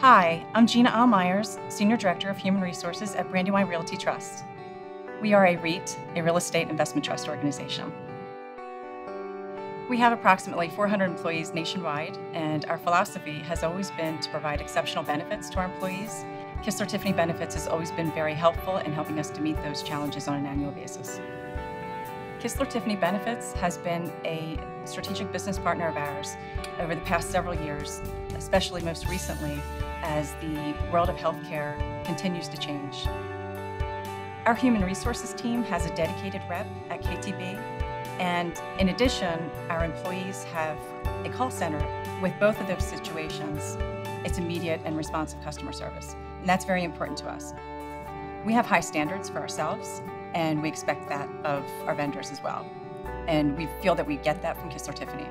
Hi, I'm Gina Al Myers, Senior Director of Human Resources at Brandywine Realty Trust. We are a REIT, a real estate investment trust organization. We have approximately 400 employees nationwide, and our philosophy has always been to provide exceptional benefits to our employees. Kistler Tiffany Benefits has always been very helpful in helping us to meet those challenges on an annual basis. Kistler Tiffany Benefits has been a strategic business partner of ours over the past several years, especially most recently as the world of healthcare continues to change. Our human resources team has a dedicated rep at KTB, and in addition, our employees have a call center with both of those situations. It's immediate and responsive customer service, and that's very important to us. We have high standards for ourselves, and we expect that of our vendors as well. And we feel that we get that from Kistler Tiffany.